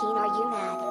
Joaquin, are you mad?